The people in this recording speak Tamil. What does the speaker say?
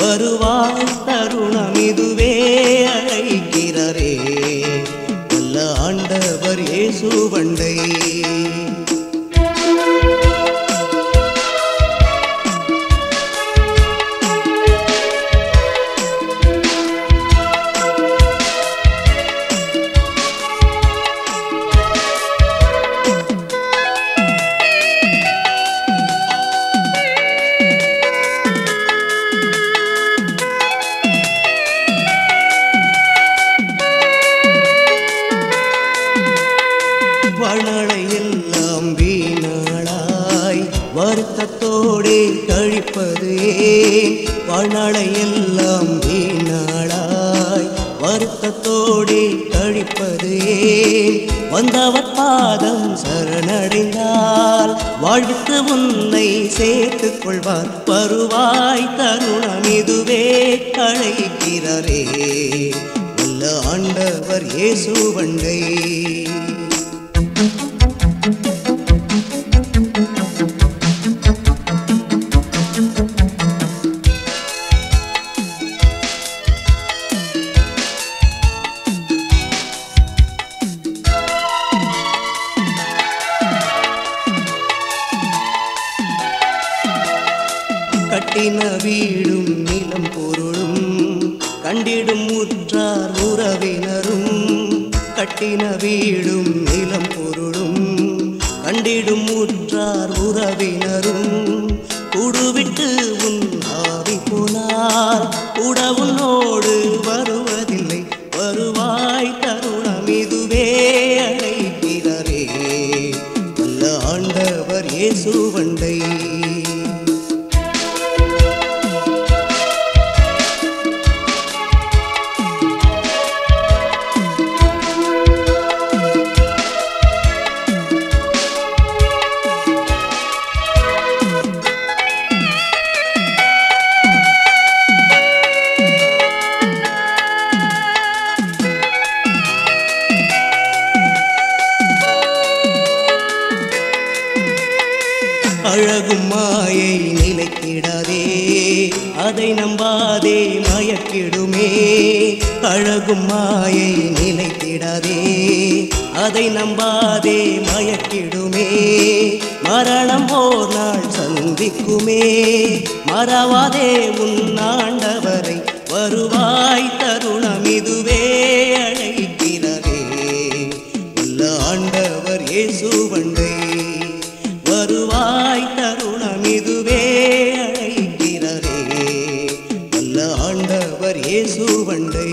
வருவாய் தருணம் இதுவே அழைக்கிறரே. நல்ல ஆண்டவர் இயேசுவண்டை வளளை எல்லாம் வீணாளாய் வருத்தத்தோடே கழிப்பது ஏன் வளளை எல்லாம் வீணாளாய் வருத்தத்தோடே கழிப்பது ஏன் வந்தவர் பாதம் சரணடைந்தால் வாழ்வித்து உன்னை சேர்த்துக் கொள்வார். வருவாய் தருணம் இதுவே அழைக்கிறாரே. உள்ள ஆண்டவர் இயேசு வண்டை கட்டின வீடும் நிலம் பொருளும் கண்டிடும் உற்றார் உறவினரும் கட்டின வீடும் நிலம் பொருளும் கண்டிடும் உற்றார் உறவினரும் குடுவிட்டு உன் ஆவி போனார். உடவுனோடு வருவதில்லை. வருவாய் தருணம் இதுவே. அழைக்கிறரே வல்ல ஆண்டவர் இயேசுவண்டை அழகும் மாயை நிலைத்திடாதே. அதை நம்பாதே மயக்கிடுமே. அழகும் மாயை நிலைத்திடாதே. அதை நம்பாதே மயக்கிடுமே. மரணம் ஓர் நாள் சந்திக்குமே. மறவாதே உன் ஆண்டவரை. வருவாய் தருணம் இதுவே அழைக்கிறதே. உள்ள ஆண்டவர் இயேசு தருவாய் தருணம் இதுவே அழைக்கிறரே நல்ல ஆண்டவர் இயேசுவண்டை